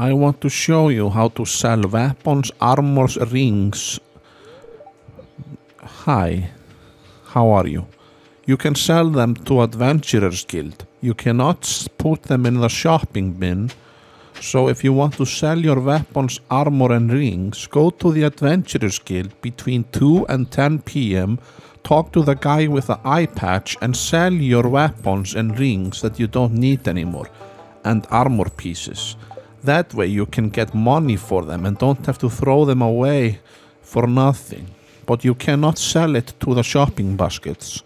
I want to show you how to sell weapons, armors, rings. Hi, how are you? You can sell them to Adventurers Guild. You cannot put them in the shopping bin. So if you want to sell your weapons, armor and rings, go to the Adventurers Guild between 2 and 10 p.m. Talk to the guy with the eye patch and sell your weapons and rings that you don't need anymore and armor pieces. That way you can get money for them and don't have to throw them away for nothing. But you cannot sell it to the shopping baskets.